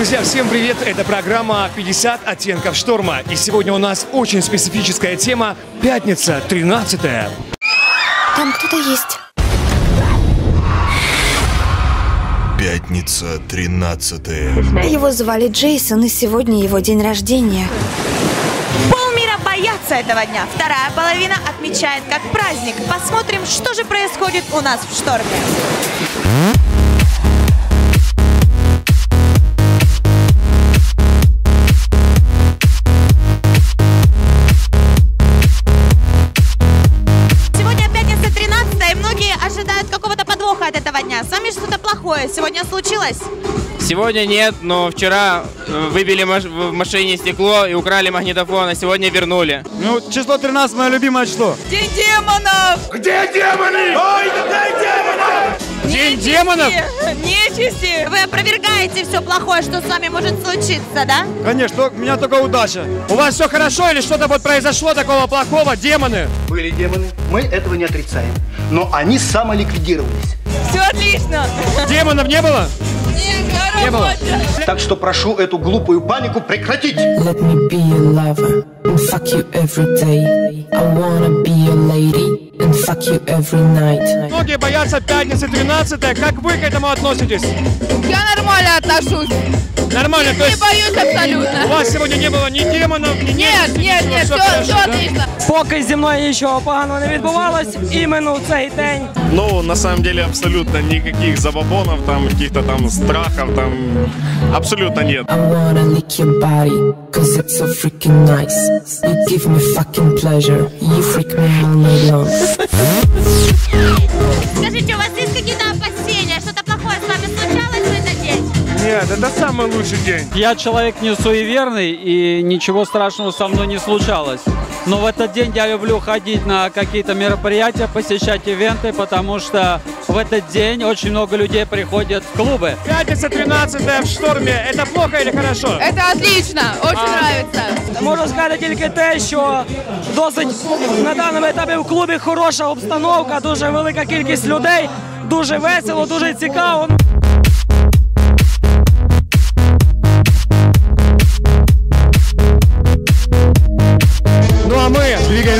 Друзья, всем привет! Это программа «50 оттенков шторма». И сегодня у нас очень специфическая тема «Пятница, 13 Там кто-то есть. Пятница, 13 Его звали Джейсон, и сегодня его день рождения. Полмира боятся этого дня. Вторая половина отмечает как праздник. Посмотрим, что же происходит у нас в шторме. Сегодня нет, но вчера э, выбили в машине стекло и украли магнитофон, а сегодня вернули. Ну, число 13 мое любимое число. День демонов! Где демоны? Ой, дай демонов! День демонов? Нечисти! Вы опровергаете все плохое, что с вами может случиться, да? Конечно, у меня только удача. У вас все хорошо или что-то вот произошло такого плохого? Демоны? Были демоны, мы этого не отрицаем. Но они самоликвидировались. Все отлично! Демонов не было? Не было. Так что прошу эту глупую панику прекратить. Let me be your lover and fuck you every day. I wanna be your lady and fuck you every night. Многие боятся пятницы 13 Как вы к этому относитесь? Я нормально отношусь. Нормально, то Не есть боюсь у абсолютно. вас сегодня не было ни демонов, ни Нет, нет, нет, все, хорошо, все да? отлично. Поки зі мною нічого поганого не відбувалось, іменно в цей день. Ну, на самом деле, абсолютно никаких забабонов, там, каких-то там страхов, там, абсолютно нет. I wanna lick your body, cause it's so freaking nice. You give me fucking pleasure, you freak me all night long. Скажите, у вас есть какие-то опасения? Что-то плохое с вами случалось в этот день? Нет, это самый лучший день. Я человек не суеверный, и ничего страшного со мной не случалось. Но в этот день я люблю ходить на какие-то мероприятия, посещать ивенты, потому что в этот день очень много людей приходят в клубы. Пятница 13 в шторме. Это плохо или хорошо? Это отлично, очень нравится. Можу сказати тільки те, що досить на даному етапі в клубі хороша обстановка, дуже велика кількість людей, дуже весело, дуже цікаво. мы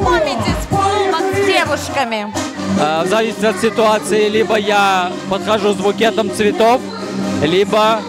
знакомитесь в клубах с девушками? Э, В зависимости от ситуации, либо я подхожу с букетом цветов, либо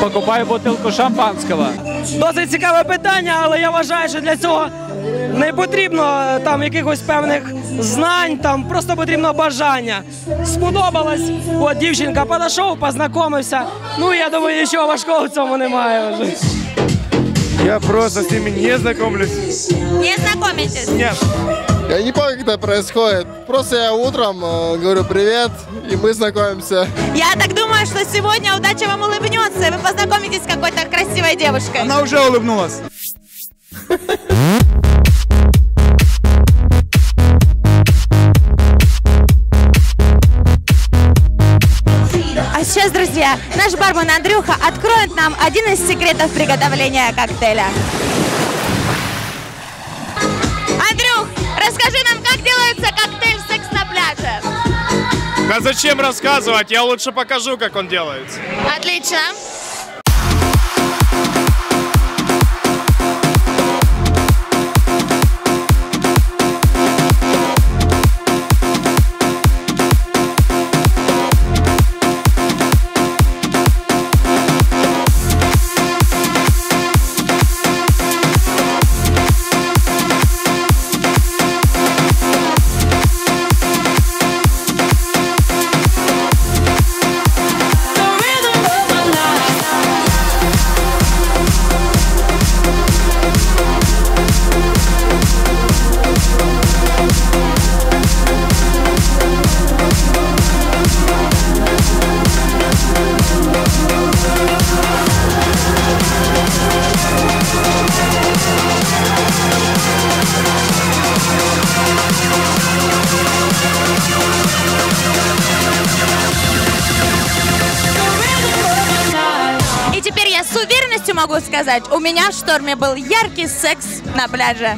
покупаю бутилку шампанського. Досить цікаве питання, але я вважаю, що для цього не потрібно е, там якихось певних знань, там просто потрібно бажання. Сподобалась, от дівчинка підійшов, познайомився. Ну я думаю, нічого важкого в цьому немає вже. Я просто с ними не знакомлюсь. Не знакомитесь? Нет. Я не помню, как это происходит. Просто я утром э, говорю привет, и мы знакомимся. Я так думаю, что сегодня удача вам улыбнется, и вы познакомитесь с какой-то красивой девушкой. Она уже улыбнулась. Друзья, наш бармен Андрюха откроет нам один из секретов приготовления коктейля. Андрюх, расскажи нам, как делается коктейль «Секс на пляже». А зачем рассказывать? Я лучше покажу, как он делается. Отлично. Могу сказать? У меня в шторме был яркий секс на пляже.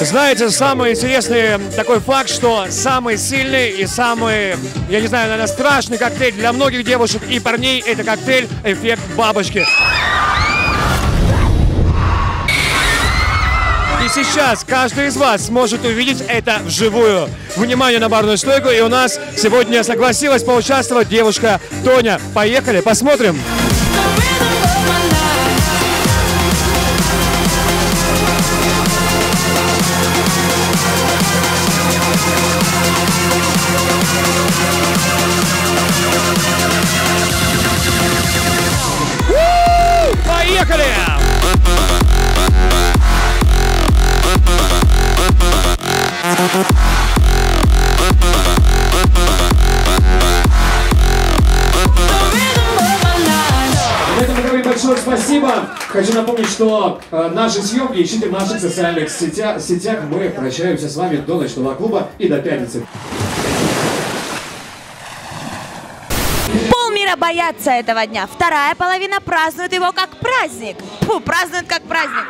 Знаете, самый интересный такой факт, что самый сильный и самый, я не знаю, наверное, страшный коктейль для многих девушек и парней – это коктейль «Эффект бабочки». Сейчас каждый из вас сможет увидеть это вживую. Внимание на барную стойку, и у нас сегодня согласилась поучаствовать девушка Тоня. Поехали, посмотрим. У! Спасибо. Хочу напомнить, что э, наши съемки ищите в наших социальных сетях. сетях. Мы прощаемся с вами до ночного клуба и до пятницы. Полмира боятся этого дня. Вторая половина празднует его как праздник. Фу, празднует как праздник.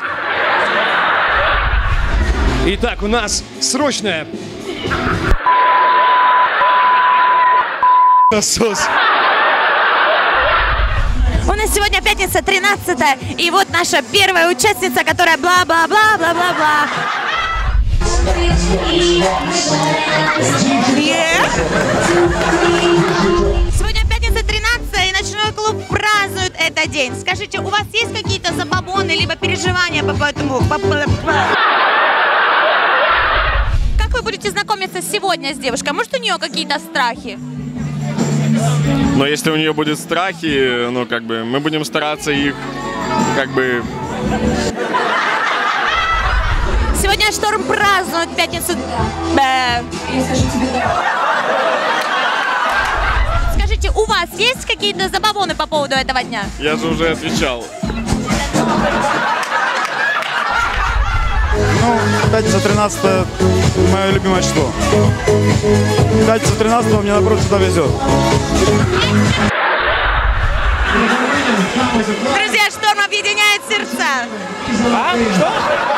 Итак, у нас срочная... Насос. У нас сегодня пятница 13 и вот наша первая участница, которая бла-бла-бла-бла-бла-бла. Сегодня пятница 13 и ночной клуб празднует этот день. Скажите, у вас есть какие-то забабоны либо переживания по этому? Как вы будете знакомиться сегодня с девушкой? Может, у нее какие-то страхи? Но если у нее будут страхи, ну, как бы, мы будем стараться их, как бы, Сегодня Шторм празднует пятницу. Э, Скажите, у вас есть какие-то забавоны по поводу этого дня? я же уже отвечал. Ну, пятница 13 мое любимое число. Пятница 13 мне наоборот сюда везет. Друзья, Шторм объединяет сердца. А? Что?